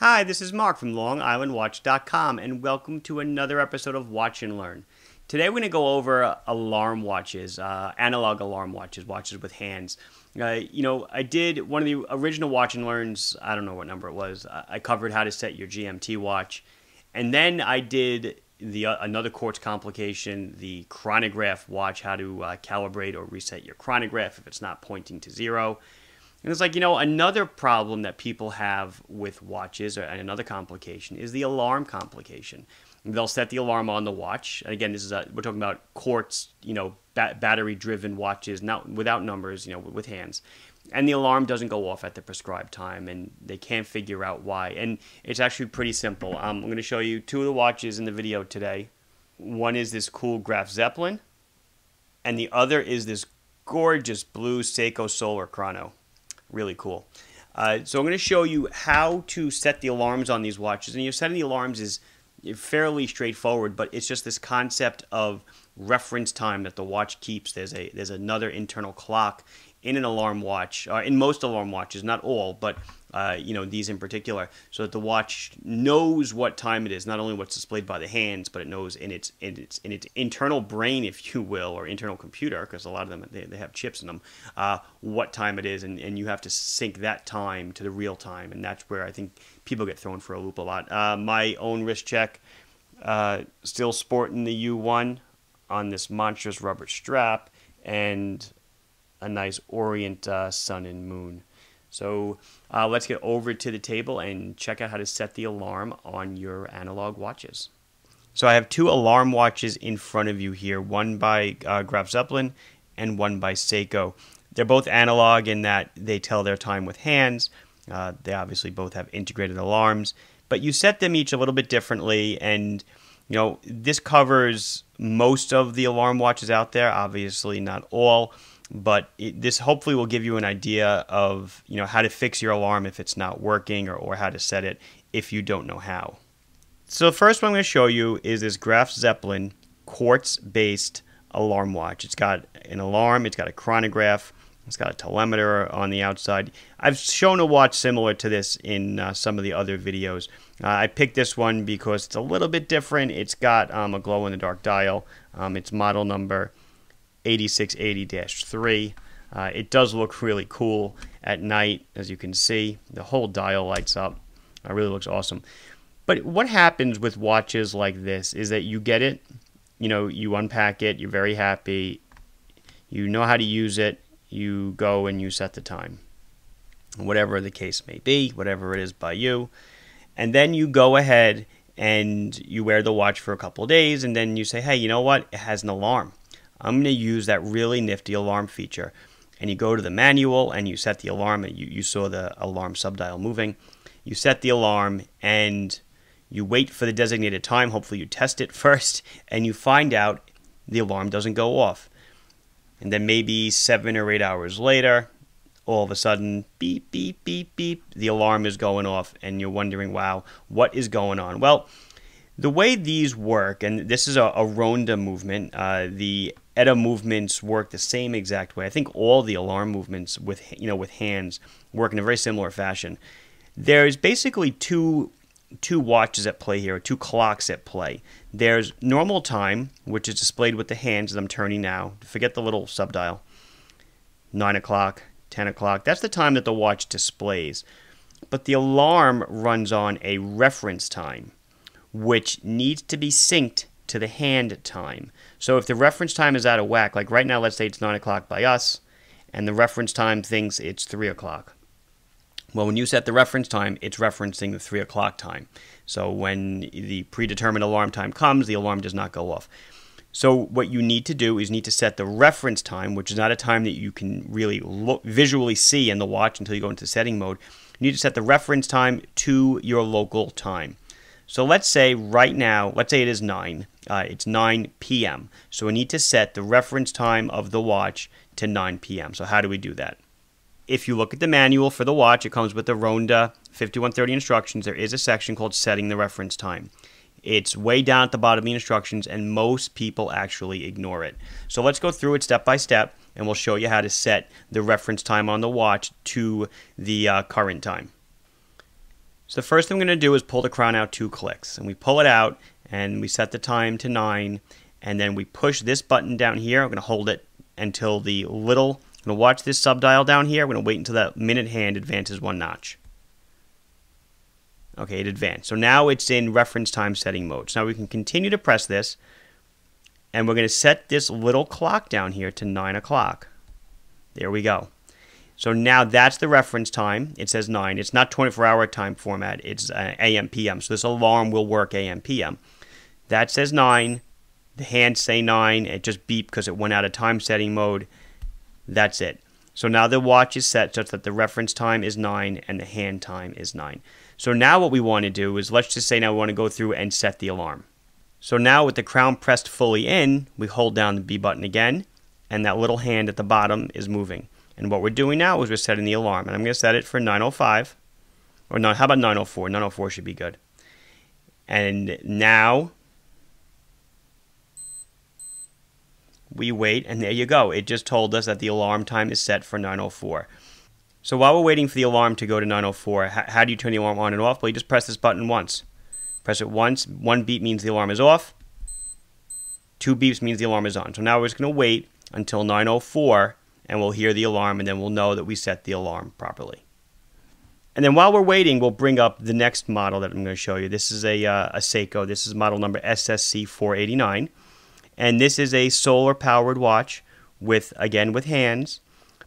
Hi, this is Mark from LongIslandWatch.com, and welcome to another episode of Watch and Learn. Today we're going to go over alarm watches, uh, analog alarm watches, watches with hands. Uh, you know, I did one of the original Watch and Learns, I don't know what number it was, I covered how to set your GMT watch. And then I did the uh, another quartz complication, the chronograph watch, how to uh, calibrate or reset your chronograph if it's not pointing to zero. And it's like, you know, another problem that people have with watches, or another complication, is the alarm complication. They'll set the alarm on the watch. And again, this is a, we're talking about quartz, you know, ba- battery-driven watches, not without numbers, you know, with hands. And the alarm doesn't go off at the prescribed time, and they can't figure out why. And it's actually pretty simple. Um, I'm going to show you two of the watches in the video today. One is this cool Graf Zeppelin, and the other is this gorgeous blue Seiko Solar Chrono really cool. Uh, so I'm going to show you how to set the alarms on these watches. And you know, setting the alarms is fairly straightforward, but it's just this concept of reference time that the watch keeps. There's a there's another internal clock in an alarm watch, uh, in most alarm watches, not all, but uh, you know these in particular, so that the watch knows what time it is. Not only what's displayed by the hands, but it knows in its in its in its internal brain, if you will, or internal computer, because a lot of them they, they have chips in them, uh, what time it is, and, and you have to sync that time to the real time, and that's where I think people get thrown for a loop a lot. Uh, my own wrist check, uh, still sporting the U1 on this monstrous rubber strap, and a nice Orient uh, sun and moon. So uh, let's get over to the table and check out how to set the alarm on your analog watches. So I have two alarm watches in front of you here, one by uh, Graf Zeppelin and one by Seiko. They're both analog in that they tell their time with hands. Uh, they obviously both have integrated alarms, but you set them each a little bit differently. And you know this covers most of the alarm watches out there. Obviously, not all but it, this hopefully will give you an idea of you know how to fix your alarm if it's not working or, or how to set it if you don't know how. So the first one I'm going to show you is this Graf Zeppelin quartz based alarm watch. It's got an alarm, it's got a chronograph, it's got a telemeter on the outside. I've shown a watch similar to this in uh, some of the other videos. Uh, I picked this one because it's a little bit different. It's got um, a glow in the dark dial. Um, it's model number 8680-3. Uh, it does look really cool at night, as you can see. The whole dial lights up. It really looks awesome. But what happens with watches like this is that you get it, you know, you unpack it, you're very happy, you know how to use it, you go and you set the time. Whatever the case may be, whatever it is by you. And then you go ahead and you wear the watch for a couple days, and then you say, hey, you know what? It has an alarm. I'm going to use that really nifty alarm feature. And you go to the manual and you set the alarm. You, you saw the alarm subdial moving. You set the alarm and you wait for the designated time. Hopefully, you test it first and you find out the alarm doesn't go off. And then maybe seven or eight hours later, all of a sudden, beep, beep, beep, beep, the alarm is going off, and you're wondering, wow, what is going on? Well, the way these work, and this is a, a Ronda movement, uh, the ETA movements work the same exact way. I think all the alarm movements with you know with hands work in a very similar fashion. There's basically two two watches at play here, two clocks at play. There's normal time, which is displayed with the hands as I'm turning now. Forget the little subdial. Nine o'clock, ten o'clock. That's the time that the watch displays. But the alarm runs on a reference time which needs to be synced to the hand time. So if the reference time is out of whack, like right now, let's say it's 9 o'clock by us, and the reference time thinks it's 3 o'clock. Well, when you set the reference time, it's referencing the 3 o'clock time. So when the predetermined alarm time comes, the alarm does not go off. So what you need to do is need to set the reference time, which is not a time that you can really look, visually see in the watch until you go into setting mode. You need to set the reference time to your local time. So let's say right now, let's say it is 9. Uh, it's 9 p.m. So we need to set the reference time of the watch to 9 p.m. So how do we do that? If you look at the manual for the watch, it comes with the Ronda 5130 instructions. There is a section called setting the reference time. It's way down at the bottom of the instructions, and most people actually ignore it. So let's go through it step by step, and we'll show you how to set the reference time on the watch to the uh, current time. So the first thing we're going to do is pull the crown out two clicks. And we pull it out and we set the time to 9. And then we push this button down here. I'm going to hold it until the little, I'm going to watch this subdial down here. I'm going to wait until that minute hand advances one notch. Okay, it advanced. So now it's in reference time setting mode. So now we can continue to press this. And we're going to set this little clock down here to 9 o'clock. There we go. So now that's the reference time. It says 9. It's not 24 hour time format, it's uh, AM PM. So this alarm will work AM PM. That says 9. The hands say 9. It just beeped because it went out of time setting mode. That's it. So now the watch is set such that the reference time is 9 and the hand time is 9. So now what we want to do is let's just say now we want to go through and set the alarm. So now with the crown pressed fully in, we hold down the B button again and that little hand at the bottom is moving. And what we're doing now is we're setting the alarm. And I'm going to set it for 905. Or no, how about 904? 904 should be good. And now we wait, and there you go. It just told us that the alarm time is set for 904. So while we're waiting for the alarm to go to 904, how, how do you turn the alarm on and off? Well, you just press this button once. Press it once. One beep means the alarm is off. Two beeps means the alarm is on. So now we're just going to wait until 904 and we'll hear the alarm and then we'll know that we set the alarm properly. And then while we're waiting, we'll bring up the next model that I'm going to show you. This is a, uh, a Seiko. This is model number SSC489. And this is a solar powered watch with, again, with hands.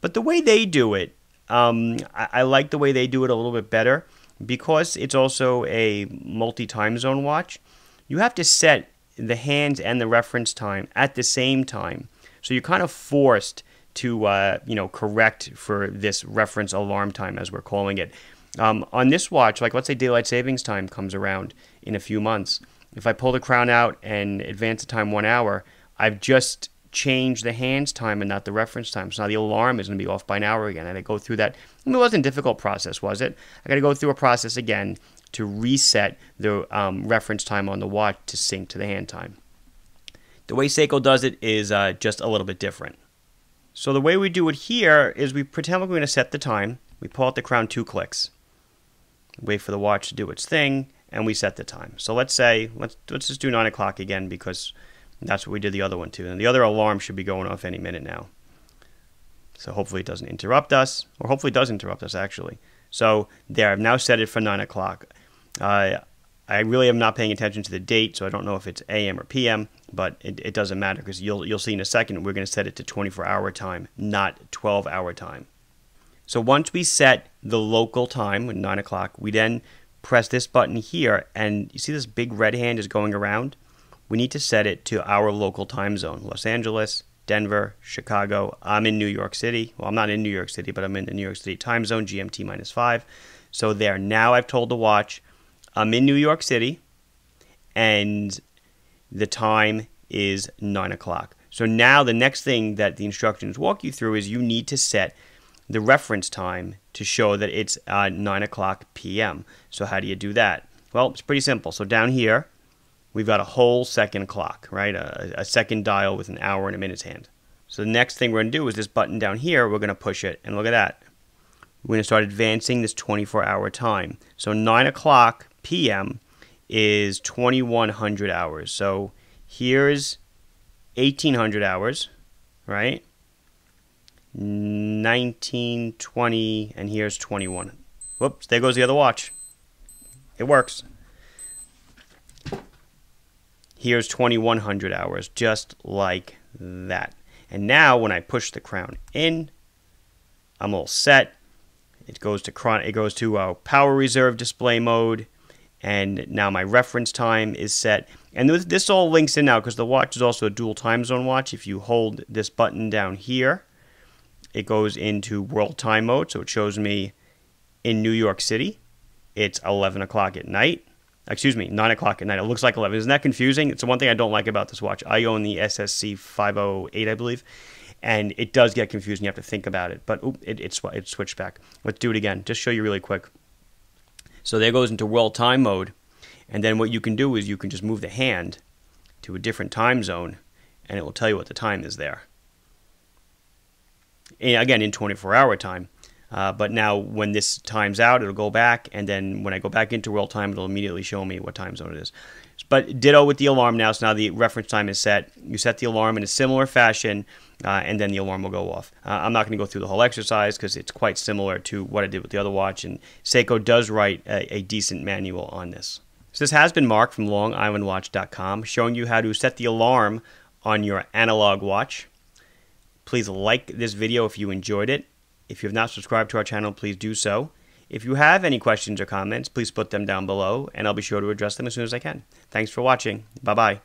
But the way they do it, um, I, I like the way they do it a little bit better because it's also a multi time zone watch. You have to set the hands and the reference time at the same time. So you're kind of forced to uh, you know correct for this reference alarm time as we're calling it. Um, on this watch, like let's say daylight savings time comes around in a few months, if I pull the crown out and advance the time one hour, I've just changed the hands time and not the reference time. So now the alarm is going to be off by an hour again. And to go through that. I mean, it wasn't a difficult process, was it? I got to go through a process again to reset the um, reference time on the watch to sync to the hand time. The way Seiko does it is uh, just a little bit different. So the way we do it here is we pretend we're going to set the time. We pull out the crown two clicks. Wait for the watch to do its thing, and we set the time. So let's say, let's, let's just do 9 o'clock again because that's what we did the other one too. And the other alarm should be going off any minute now. So hopefully it doesn't interrupt us, or hopefully it does interrupt us actually. So there, I've now set it for 9 o'clock. Uh, I really am not paying attention to the date, so I don't know if it's AM or PM, but it, it doesn't matter because you'll, you'll see in a second we're going to set it to 24 hour time, not 12 hour time. So once we set the local time at 9 o'clock, we then press this button here, and you see this big red hand is going around? We need to set it to our local time zone Los Angeles, Denver, Chicago. I'm in New York City. Well, I'm not in New York City, but I'm in the New York City time zone, GMT minus 5. So there, now I've told the watch I'm in New York City, and the time is 9 o'clock. So now the next thing that the instructions walk you through is you need to set the reference time to show that it's uh, 9 o'clock p.m. So how do you do that? Well, it's pretty simple. So down here, we've got a whole second clock, right? A, a second dial with an hour and a minute's hand. So the next thing we're going to do is this button down here, we're going to push it, and look at that. We're going to start advancing this 24 hour time. So 9 o'clock p.m. is 2100 hours. So here's 1800 hours, right? 19, 20, and here's 21. Whoops, there goes the other watch. It works. Here's 2100 hours, just like that. And now when I push the crown in, I'm all set. It goes to it goes to uh, power reserve display mode and now my reference time is set. And this all links in now because the watch is also a dual time zone watch. If you hold this button down here, it goes into world time mode. So it shows me in New York City, it's 11 o'clock at night. Excuse me, 9 o'clock at night. It looks like 11. Isn't that confusing? It's the one thing I don't like about this watch. I own the SSC 508, I believe, and it does get confusing. You have to think about it. But it, it, it switched back. Let's do it again. Just show you really quick. So there goes into world time mode. And then what you can do is you can just move the hand to a different time zone and it will tell you what the time is there. And again, in 24 hour time. Uh, but now when this times out, it'll go back, and then when I go back into world time, it'll immediately show me what time zone it is. But ditto with the alarm now. So now the reference time is set. You set the alarm in a similar fashion, uh, and then the alarm will go off. Uh, I'm not going to go through the whole exercise because it's quite similar to what I did with the other watch, and Seiko does write a, a decent manual on this. So this has been Mark from LongIslandWatch.com showing you how to set the alarm on your analog watch. Please like this video if you enjoyed it. If you have not subscribed to our channel, please do so. If you have any questions or comments, please put them down below, and I'll be sure to address them as soon as I can. Thanks for watching. Bye bye.